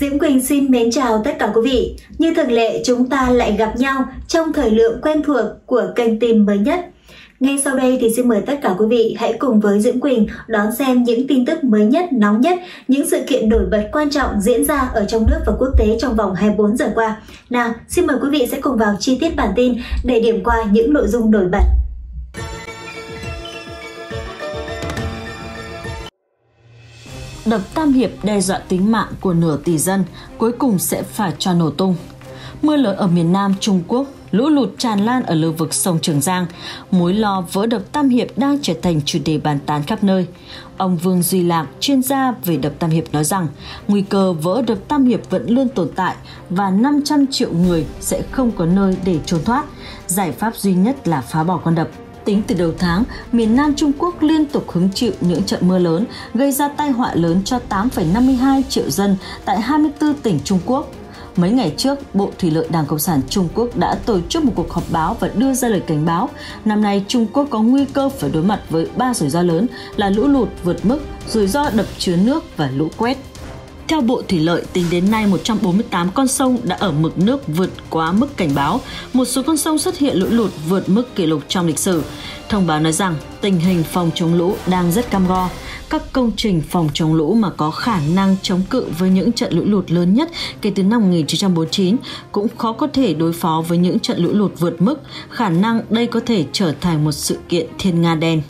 Diễm Quỳnh xin mến chào tất cả quý vị. Như thường lệ, chúng ta lại gặp nhau trong thời lượng quen thuộc của kênh tin mới nhất. Ngay sau đây thì xin mời tất cả quý vị hãy cùng với Diễm Quỳnh đón xem những tin tức mới nhất, nóng nhất, những sự kiện nổi bật quan trọng diễn ra ở trong nước và quốc tế trong vòng 24 giờ qua. Nào, xin mời quý vị sẽ cùng vào chi tiết bản tin để điểm qua những nội dung nổi bật. Đập Tam Hiệp đe dọa tính mạng của nửa tỷ dân, cuối cùng sẽ phải cho nổ tung. Mưa lớn ở miền Nam Trung Quốc, lũ lụt tràn lan ở lưu vực sông Trường Giang, mối lo vỡ đập Tam Hiệp đang trở thành chủ đề bàn tán khắp nơi. Ông Vương Duy Lạc, chuyên gia về đập Tam Hiệp nói rằng, nguy cơ vỡ đập Tam Hiệp vẫn luôn tồn tại và 500 triệu người sẽ không có nơi để trốn thoát. Giải pháp duy nhất là phá bỏ con đập. Tính từ đầu tháng, miền Nam Trung Quốc liên tục hứng chịu những trận mưa lớn, gây ra tai họa lớn cho 8,52 triệu dân tại 24 tỉnh Trung Quốc. Mấy ngày trước, Bộ Thủy lợi Đảng Cộng sản Trung Quốc đã tổ chức một cuộc họp báo và đưa ra lời cảnh báo. Năm nay, Trung Quốc có nguy cơ phải đối mặt với ba rủi ro lớn là lũ lụt vượt mức, rủi ro đập chứa nước và lũ quét. Theo Bộ Thủy lợi, tính đến nay 148 con sông đã ở mực nước vượt quá mức cảnh báo. Một số con sông xuất hiện lũ lụt vượt mức kỷ lục trong lịch sử. Thông báo nói rằng tình hình phòng chống lũ đang rất cam go. Các công trình phòng chống lũ mà có khả năng chống cự với những trận lũ lụt lớn nhất kể từ năm 1949 cũng khó có thể đối phó với những trận lũ lụt vượt mức. Khả năng đây có thể trở thành một sự kiện thiên nga đen.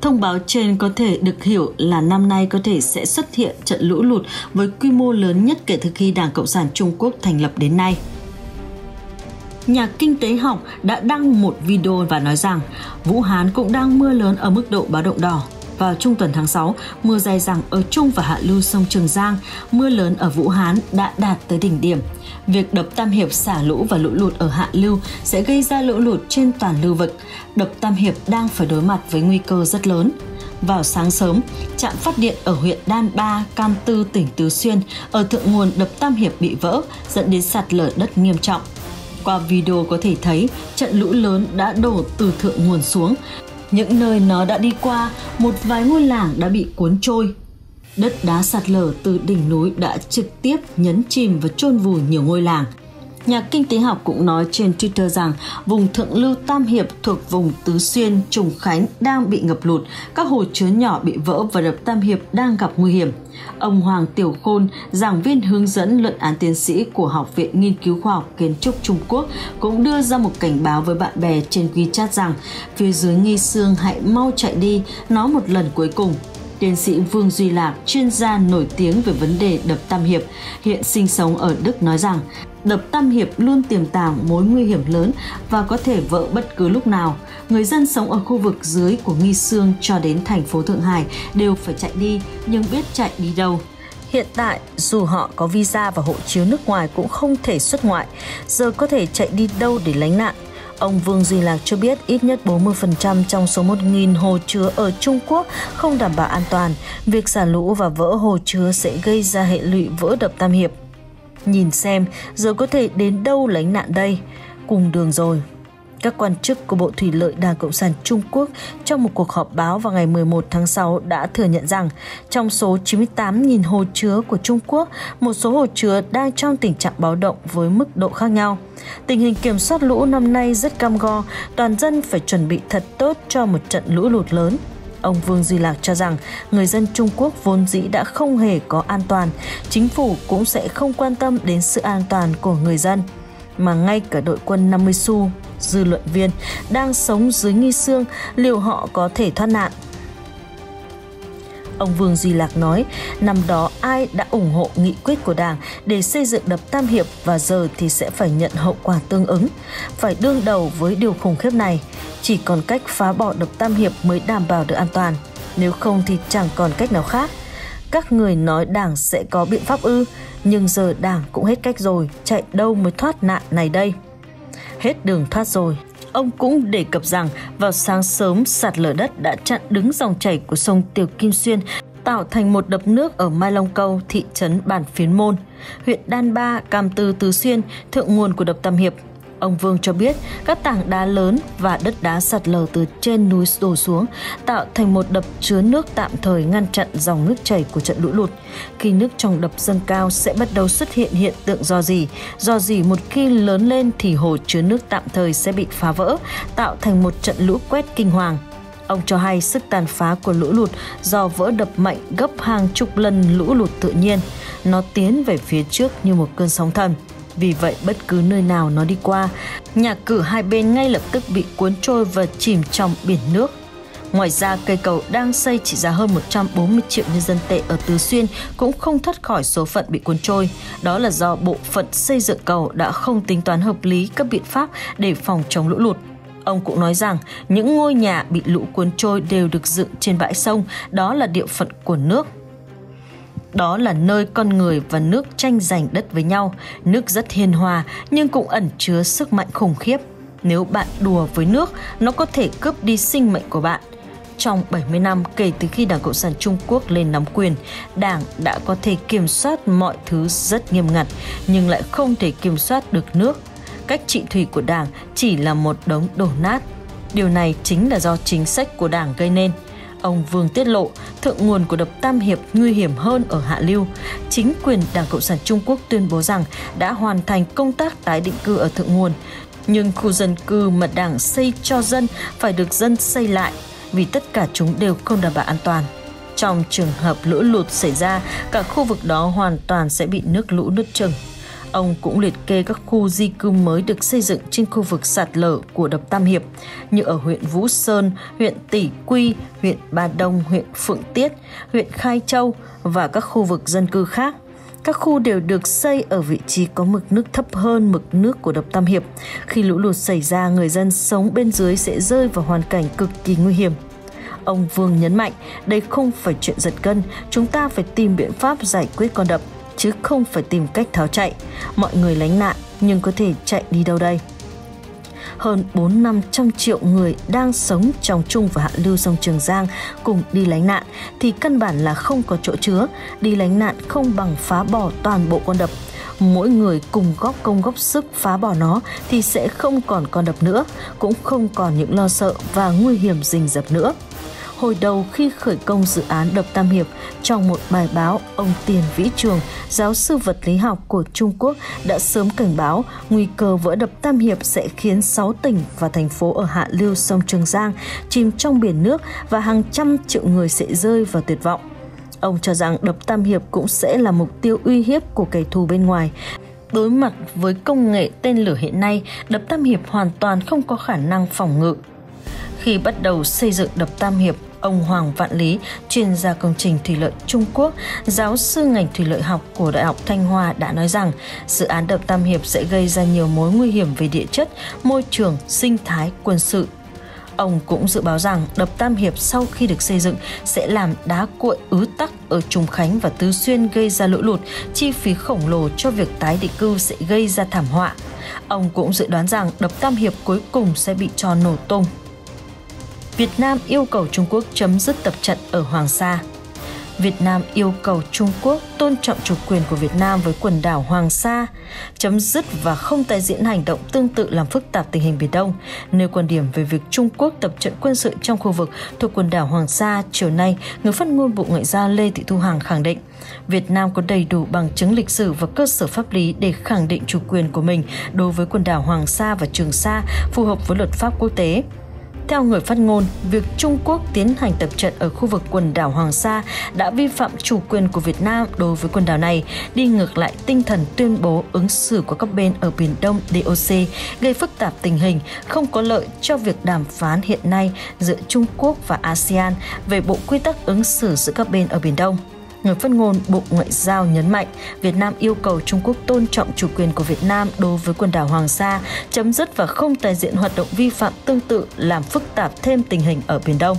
Thông báo trên có thể được hiểu là năm nay có thể sẽ xuất hiện trận lũ lụt với quy mô lớn nhất kể từ khi Đảng Cộng sản Trung Quốc thành lập đến nay. Nhà kinh tế học đã đăng một video và nói rằng Vũ Hán cũng đang mưa lớn ở mức độ báo động đỏ vào trung tuần tháng 6, mưa dày dẳng ở trung và hạ lưu sông Trường Giang, mưa lớn ở Vũ Hán đã đạt tới đỉnh điểm. Việc đập Tam Hiệp xả lũ và lũ lụt ở hạ lưu sẽ gây ra lũ lụt trên toàn lưu vực. Đập Tam Hiệp đang phải đối mặt với nguy cơ rất lớn. Vào sáng sớm, trạm phát điện ở huyện Đan Ba, Cam Tư, tỉnh Tứ Xuyên ở thượng nguồn đập Tam Hiệp bị vỡ, dẫn đến sạt lở đất nghiêm trọng. Qua video có thể thấy trận lũ lớn đã đổ từ thượng nguồn xuống, những nơi nó đã đi qua, một vài ngôi làng đã bị cuốn trôi. Đất đá sạt lở từ đỉnh núi đã trực tiếp nhấn chìm và chôn vùi nhiều ngôi làng. Nhà kinh tế học cũng nói trên Twitter rằng vùng thượng lưu Tam Hiệp thuộc vùng Tứ Xuyên, Trùng Khánh đang bị ngập lụt, các hồ chứa nhỏ bị vỡ và đập Tam Hiệp đang gặp nguy hiểm. Ông Hoàng Tiểu Khôn, giảng viên hướng dẫn luận án tiến sĩ của Học viện Nghiên cứu Khoa học Kiến trúc Trung Quốc cũng đưa ra một cảnh báo với bạn bè trên WeChat rằng phía dưới nghi xương hãy mau chạy đi, nó một lần cuối cùng Tiến sĩ Vương Duy Lạc, chuyên gia nổi tiếng về vấn đề đập Tam Hiệp, hiện sinh sống ở Đức nói rằng đập Tam Hiệp luôn tiềm tàng mối nguy hiểm lớn và có thể vỡ bất cứ lúc nào. Người dân sống ở khu vực dưới của Nghi Sương cho đến thành phố Thượng Hải đều phải chạy đi nhưng biết chạy đi đâu. Hiện tại, dù họ có visa và hộ chiếu nước ngoài cũng không thể xuất ngoại, giờ có thể chạy đi đâu để lánh nạn. Ông Vương Duy Lạc cho biết ít nhất 40% trong số 1.000 hồ chứa ở Trung Quốc không đảm bảo an toàn. Việc xả lũ và vỡ hồ chứa sẽ gây ra hệ lụy vỡ đập Tam Hiệp. Nhìn xem, giờ có thể đến đâu lánh nạn đây? Cùng đường rồi. Các quan chức của Bộ Thủy lợi Đảng Cộng sản Trung Quốc trong một cuộc họp báo vào ngày 11 tháng 6 đã thừa nhận rằng trong số 98.000 hồ chứa của Trung Quốc, một số hồ chứa đang trong tình trạng báo động với mức độ khác nhau. Tình hình kiểm soát lũ năm nay rất cam go, toàn dân phải chuẩn bị thật tốt cho một trận lũ lụt lớn. Ông Vương Duy Lạc cho rằng người dân Trung Quốc vốn dĩ đã không hề có an toàn, chính phủ cũng sẽ không quan tâm đến sự an toàn của người dân mà ngay cả đội quân 50 xu, dư luận viên đang sống dưới nghi xương liệu họ có thể thoát nạn. Ông Vương Duy Lạc nói, năm đó ai đã ủng hộ nghị quyết của Đảng để xây dựng đập Tam Hiệp và giờ thì sẽ phải nhận hậu quả tương ứng, phải đương đầu với điều khủng khiếp này. Chỉ còn cách phá bỏ đập Tam Hiệp mới đảm bảo được an toàn, nếu không thì chẳng còn cách nào khác. Các người nói Đảng sẽ có biện pháp ư, nhưng giờ Đảng cũng hết cách rồi, chạy đâu mới thoát nạn này đây. Hết đường thoát rồi, Ông cũng đề cập rằng vào sáng sớm sạt lở đất đã chặn đứng dòng chảy của sông Tiểu Kim Xuyên tạo thành một đập nước ở Mai Long Câu, thị trấn Bản Phiến Môn, huyện Đan Ba, Cam Tư, Tứ Xuyên, thượng nguồn của đập Tam Hiệp. Ông Vương cho biết các tảng đá lớn và đất đá sạt lở từ trên núi đổ xuống tạo thành một đập chứa nước tạm thời ngăn chặn dòng nước chảy của trận lũ lụt. Khi nước trong đập dâng cao sẽ bắt đầu xuất hiện hiện tượng do gì. Do gì một khi lớn lên thì hồ chứa nước tạm thời sẽ bị phá vỡ, tạo thành một trận lũ quét kinh hoàng. Ông cho hay sức tàn phá của lũ lụt do vỡ đập mạnh gấp hàng chục lần lũ lụt tự nhiên. Nó tiến về phía trước như một cơn sóng thần. Vì vậy bất cứ nơi nào nó đi qua, nhà cửa hai bên ngay lập tức bị cuốn trôi và chìm trong biển nước. Ngoài ra, cây cầu đang xây trị giá hơn 140 triệu nhân dân tệ ở Tứ Xuyên cũng không thoát khỏi số phận bị cuốn trôi. Đó là do bộ phận xây dựng cầu đã không tính toán hợp lý các biện pháp để phòng chống lũ lụt. Ông cũng nói rằng những ngôi nhà bị lũ cuốn trôi đều được dựng trên bãi sông, đó là địa phận của nước đó là nơi con người và nước tranh giành đất với nhau. Nước rất hiền hòa nhưng cũng ẩn chứa sức mạnh khủng khiếp. Nếu bạn đùa với nước, nó có thể cướp đi sinh mệnh của bạn. Trong 70 năm kể từ khi Đảng Cộng sản Trung Quốc lên nắm quyền, Đảng đã có thể kiểm soát mọi thứ rất nghiêm ngặt, nhưng lại không thể kiểm soát được nước. Cách trị thủy của Đảng chỉ là một đống đổ nát. Điều này chính là do chính sách của Đảng gây nên – Ông Vương tiết lộ, thượng nguồn của đập Tam Hiệp nguy hiểm hơn ở Hạ Lưu. Chính quyền Đảng Cộng sản Trung Quốc tuyên bố rằng đã hoàn thành công tác tái định cư ở thượng nguồn. Nhưng khu dân cư mà Đảng xây cho dân phải được dân xây lại vì tất cả chúng đều không đảm bảo an toàn. Trong trường hợp lũ lụt xảy ra, cả khu vực đó hoàn toàn sẽ bị nước lũ nuốt chừng. Ông cũng liệt kê các khu di cư mới được xây dựng trên khu vực sạt lở của đập Tam Hiệp như ở huyện Vũ Sơn, huyện Tỷ Quy, huyện Ba Đông, huyện Phượng Tiết, huyện Khai Châu và các khu vực dân cư khác. Các khu đều được xây ở vị trí có mực nước thấp hơn mực nước của đập Tam Hiệp. Khi lũ lụt xảy ra, người dân sống bên dưới sẽ rơi vào hoàn cảnh cực kỳ nguy hiểm. Ông Vương nhấn mạnh, đây không phải chuyện giật cân, chúng ta phải tìm biện pháp giải quyết con đập chứ không phải tìm cách tháo chạy. Mọi người lánh nạn nhưng có thể chạy đi đâu đây? hơn 4 500 triệu người đang sống trong trung và hạ lưu sông Trường Giang cùng đi lánh nạn thì căn bản là không có chỗ chứa. Đi lánh nạn không bằng phá bỏ toàn bộ con đập. Mỗi người cùng góp công góp sức phá bỏ nó thì sẽ không còn con đập nữa, cũng không còn những lo sợ và nguy hiểm rình rập nữa hồi đầu khi khởi công dự án đập Tam Hiệp, trong một bài báo, ông Tiền Vĩ Trường, giáo sư vật lý học của Trung Quốc đã sớm cảnh báo nguy cơ vỡ đập Tam Hiệp sẽ khiến 6 tỉnh và thành phố ở hạ lưu sông Trường Giang chìm trong biển nước và hàng trăm triệu người sẽ rơi vào tuyệt vọng. Ông cho rằng đập Tam Hiệp cũng sẽ là mục tiêu uy hiếp của kẻ thù bên ngoài. Đối mặt với công nghệ tên lửa hiện nay, đập Tam Hiệp hoàn toàn không có khả năng phòng ngự. Khi bắt đầu xây dựng đập Tam Hiệp, Ông Hoàng Vạn Lý, chuyên gia công trình thủy lợi Trung Quốc, giáo sư ngành thủy lợi học của Đại học Thanh Hoa đã nói rằng dự án đập Tam Hiệp sẽ gây ra nhiều mối nguy hiểm về địa chất, môi trường, sinh thái, quân sự. Ông cũng dự báo rằng đập Tam Hiệp sau khi được xây dựng sẽ làm đá cuội ứ tắc ở Trùng Khánh và Tứ Xuyên gây ra lũ lụt, chi phí khổng lồ cho việc tái định cư sẽ gây ra thảm họa. Ông cũng dự đoán rằng đập Tam Hiệp cuối cùng sẽ bị cho nổ tung. Việt Nam yêu cầu Trung Quốc chấm dứt tập trận ở Hoàng Sa. Việt Nam yêu cầu Trung Quốc tôn trọng chủ quyền của Việt Nam với quần đảo Hoàng Sa, chấm dứt và không tái diễn hành động tương tự làm phức tạp tình hình Biển Đông. Nêu quan điểm về việc Trung Quốc tập trận quân sự trong khu vực thuộc quần đảo Hoàng Sa, chiều nay, người phát ngôn Bộ Ngoại giao Lê Thị Thu Hằng khẳng định Việt Nam có đầy đủ bằng chứng lịch sử và cơ sở pháp lý để khẳng định chủ quyền của mình đối với quần đảo Hoàng Sa và Trường Sa phù hợp với luật pháp quốc tế. Theo người phát ngôn, việc Trung Quốc tiến hành tập trận ở khu vực quần đảo Hoàng Sa đã vi phạm chủ quyền của Việt Nam đối với quần đảo này, đi ngược lại tinh thần tuyên bố ứng xử của các bên ở Biển Đông DOC, gây phức tạp tình hình, không có lợi cho việc đàm phán hiện nay giữa Trung Quốc và ASEAN về bộ quy tắc ứng xử giữa các bên ở Biển Đông. Người phát ngôn Bộ Ngoại giao nhấn mạnh Việt Nam yêu cầu Trung Quốc tôn trọng chủ quyền của Việt Nam đối với quần đảo Hoàng Sa, chấm dứt và không tái diễn hoạt động vi phạm tương tự làm phức tạp thêm tình hình ở Biển Đông.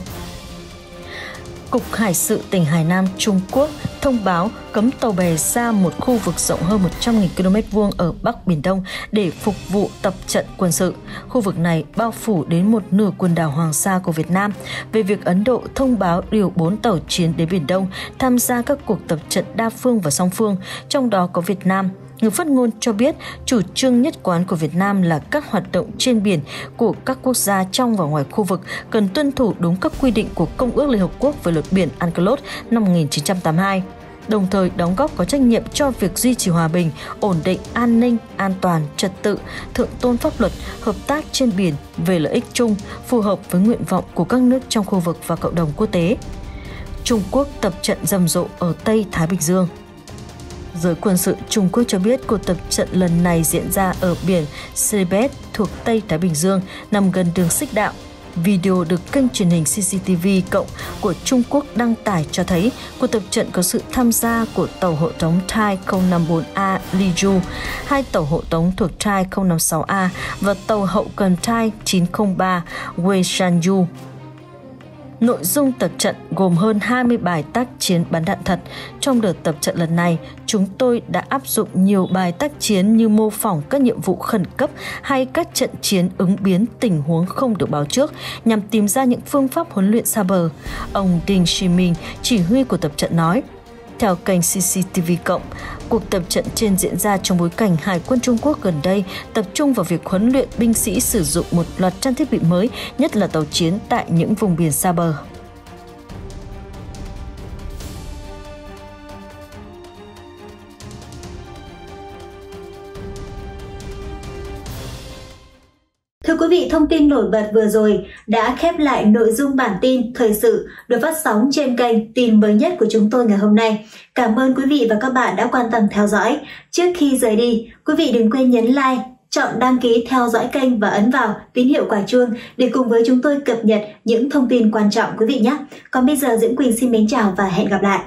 Cục Hải sự tỉnh Hải Nam Trung Quốc thông báo cấm tàu bè ra một khu vực rộng hơn 100.000 km vuông ở Bắc Biển Đông để phục vụ tập trận quân sự. Khu vực này bao phủ đến một nửa quần đảo Hoàng Sa của Việt Nam về việc Ấn Độ thông báo điều 4 tàu chiến đến Biển Đông tham gia các cuộc tập trận đa phương và song phương, trong đó có Việt Nam, Người phát ngôn cho biết chủ trương nhất quán của Việt Nam là các hoạt động trên biển của các quốc gia trong và ngoài khu vực cần tuân thủ đúng các quy định của Công ước Liên Hợp Quốc về luật biển UNCLOS năm 1982 đồng thời đóng góp có trách nhiệm cho việc duy trì hòa bình, ổn định, an ninh, an toàn, trật tự, thượng tôn pháp luật, hợp tác trên biển về lợi ích chung, phù hợp với nguyện vọng của các nước trong khu vực và cộng đồng quốc tế. Trung Quốc tập trận rầm rộ ở Tây Thái Bình Dương Giới quân sự Trung Quốc cho biết cuộc tập trận lần này diễn ra ở biển Celebes thuộc Tây Thái Bình Dương, nằm gần đường xích đạo. Video được kênh truyền hình CCTV cộng của Trung Quốc đăng tải cho thấy cuộc tập trận có sự tham gia của tàu hộ tống Thai 054A Liju, hai tàu hộ tống thuộc Thai 056A và tàu hậu cần Thai 903 Wei Shanyu. Nội dung tập trận gồm hơn 20 bài tác chiến bắn đạn thật. Trong đợt tập trận lần này, chúng tôi đã áp dụng nhiều bài tác chiến như mô phỏng các nhiệm vụ khẩn cấp hay các trận chiến ứng biến tình huống không được báo trước nhằm tìm ra những phương pháp huấn luyện xa bờ. Ông Ding Shimin, chỉ huy của tập trận nói, theo kênh CCTV Cộng, cuộc tập trận trên diễn ra trong bối cảnh Hải quân Trung Quốc gần đây tập trung vào việc huấn luyện binh sĩ sử dụng một loạt trang thiết bị mới, nhất là tàu chiến tại những vùng biển xa bờ. Thông tin nổi bật vừa rồi đã khép lại nội dung bản tin thời sự được phát sóng trên kênh tin mới nhất của chúng tôi ngày hôm nay. Cảm ơn quý vị và các bạn đã quan tâm theo dõi. Trước khi rời đi, quý vị đừng quên nhấn like, chọn đăng ký theo dõi kênh và ấn vào tín hiệu quả chuông để cùng với chúng tôi cập nhật những thông tin quan trọng quý vị nhé. Còn bây giờ Diễm Quỳnh xin mến chào và hẹn gặp lại.